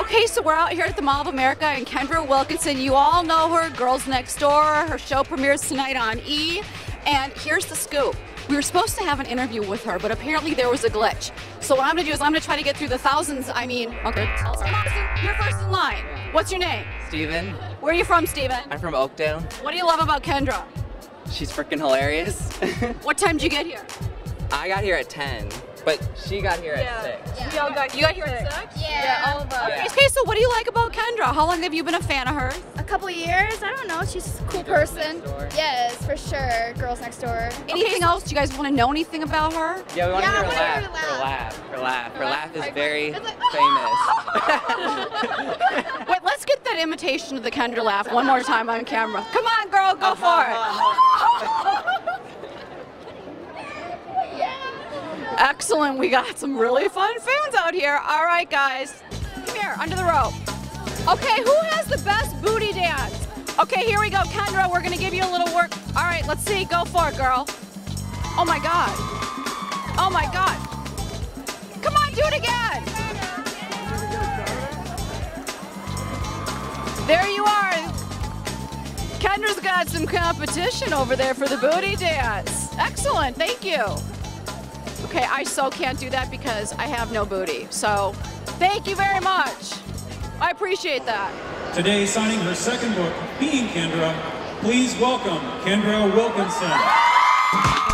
Okay, so we're out here at the Mall of America and Kendra Wilkinson. You all know her, Girls Next Door. Her show premieres tonight on E! And here's the scoop. We were supposed to have an interview with her, but apparently there was a glitch. So what I'm gonna do is I'm gonna try to get through the thousands. I mean, okay, you're first in line. What's your name? Steven. Where are you from, Steven? I'm from Oakdale. What do you love about Kendra? She's freaking hilarious. What time did you get here? I got here at 10, but she got here at 6. We all got, you got here at six? Yeah, all of us. Yeah. Okay, so what do you like about Kendra? How long have you been a fan of her? A couple years, I don't know. She's a cool Girls person. Next Door. Yes, for sure. Girls next door. Anything else? Do you guys want to know anything about her? Yeah, we want to Yeah, hear her I wanna laugh. her Her laugh. Her laugh. Her laugh is very like- famous. Wait, let's get that imitation of the Kendra laugh one more time on camera. Come on, girl, go uh-huh, for it. Uh-huh. Excellent. We got some really fun fans out here. All right, guys. Come here, under the rope. Okay, who has the best booty dance? Okay, here we go. Kendra, we're going to give you a little work. All right, let's see. Go for it, girl. Oh, my God. Oh, my God. Come on, do it again. There you are. Kendra's got some competition over there for the booty dance. Excellent, thank you. Okay, I so can't do that because I have no booty. So, thank you very much. I appreciate that. Today, signing her second book, Being Kendra, please welcome Kendra Wilkinson.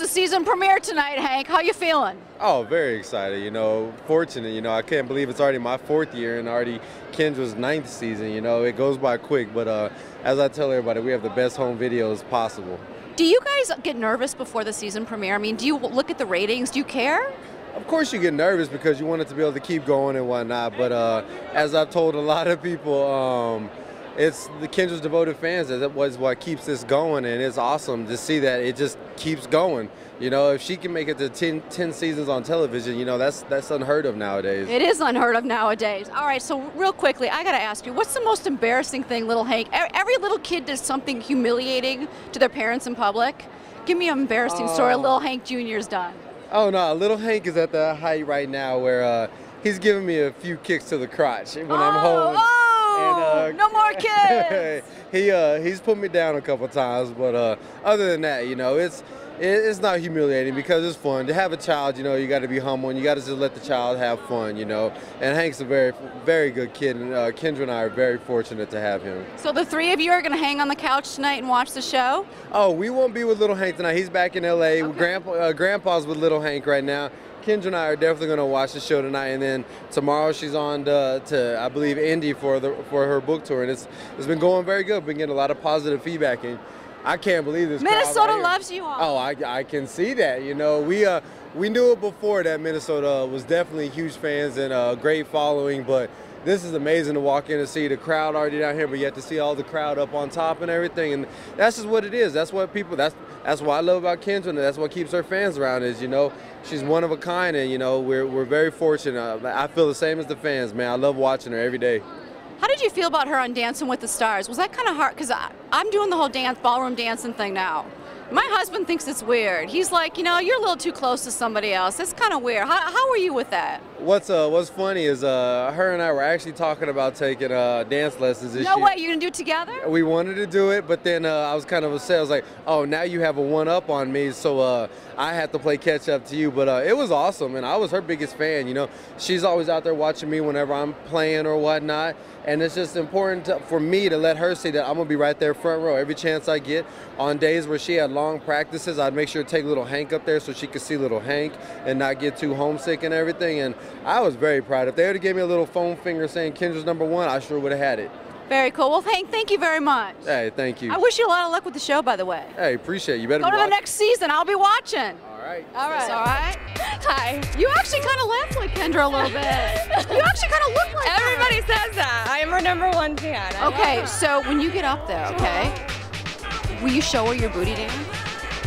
It's the season premiere tonight, Hank. How you feeling? Oh, very excited. You know, fortunate. You know, I can't believe it's already my fourth year and already Kendra's ninth season. You know, it goes by quick. But uh, as I tell everybody, we have the best home videos possible. Do you guys get nervous before the season premiere? I mean, do you look at the ratings? Do you care? Of course, you get nervous because you want it to be able to keep going and whatnot. But uh, as I've told a lot of people, um, it's the Kendra's devoted fans that was what keeps this going, and it's awesome to see that it just keeps going. You know, if she can make it to 10, 10 seasons on television, you know, that's that's unheard of nowadays. It is unheard of nowadays. All right, so real quickly, I got to ask you, what's the most embarrassing thing little Hank? Every little kid does something humiliating to their parents in public. Give me an embarrassing story Oh. little Hank Jr.'s done. Oh no, little Hank is at the height right now where uh, he's giving me a few kicks to the crotch when I'm oh, home. oh, And, uh, no more kids. he uh, he's put me down a couple times, but uh, other than that, you know, it's it, it's not humiliating because it's fun to have a child. You know, you got to be humble and you got to just let the child have fun. You know, and Hank's a very very good kid, and uh, Kendra and I are very fortunate to have him. so the three of you are going to hang on the couch tonight and watch the show? Oh, we won't be with little Hank tonight. He's back in L.A. Grandpa, uh, Grandpa's with little Hank right now. Kendra and I are definitely going to watch the show tonight, and then tomorrow she's on to, to I believe Indy for the for her book tour, and it's it's been going very good. Been getting a lot of positive feedback, and I can't believe this. Minnesota right loves you all. Oh, I, I can see that. You know, we uh we knew it before that Minnesota was definitely huge fans and a great following, but this is amazing to walk in and see the crowd already down here, but yet to see all the crowd up on top and everything, and that's just what it is. That's what people. That's that's what I love about Kendra, and that's what keeps her fans around. Is you know she's one of a kind, and you know we're we're very fortunate. I feel the same as the fans, man. I love watching her every day. How did you feel about her on Dancing with the Stars? Was that kind of hard? Because I'm doing the whole dance, ballroom dancing thing now. My husband thinks it's weird. He's like, you know, you're a little too close to somebody else. It's kind of weird. How, how were you with that? What's uh what's funny is uh her and I were actually talking about taking uh dance lessons this No year. way, you're gonna do it together? We wanted to do it, but then uh, I was kind of upset. I was like, "Oh, now you have a one up on me, so uh, I had to play catch up to you." But uh, it was awesome, and I was her biggest fan. You know, she's always out there watching me whenever I'm playing or whatnot, and it's just important to, for me to let her see that I'm gonna be right there front row every chance I get. On days where she had long practices, I'd make sure to take little Hank up there so she could see little Hank and not get too homesick and everything. And I was very proud. If they would have gave me a little foam finger saying Kendra's number one, I sure would have had it. Very cool. Well, Hank, thank you very much. Hey, thank you. I wish you a lot of luck with the show, by the way. Hey, appreciate it. you. Better Go be to the next season. I'll be watching. All right. All right. All right. Hi. You actually kind of laughed like Kendra a little bit. You actually kind of look like her. Everybody says that. I am her number one fan. I Okay, know. so when you get up there, okay, will you show her your booty dance?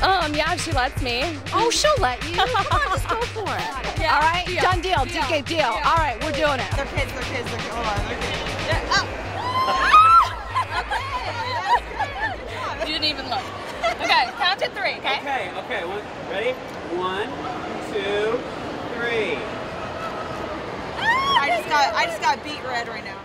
Um, yeah, she lets me. Oh, she'll let you. Come on, just go for it. Yeah, All right, deal, done deal. deal, DK deal. deal. All right, we're doing it. They're kids, they're kids, they're kids. Hold on, they're kids. Yeah, oh. You didn't even look. Okay, count to three, okay? Okay, okay, one, ready? One, two, three. I just got I just got beet red right now.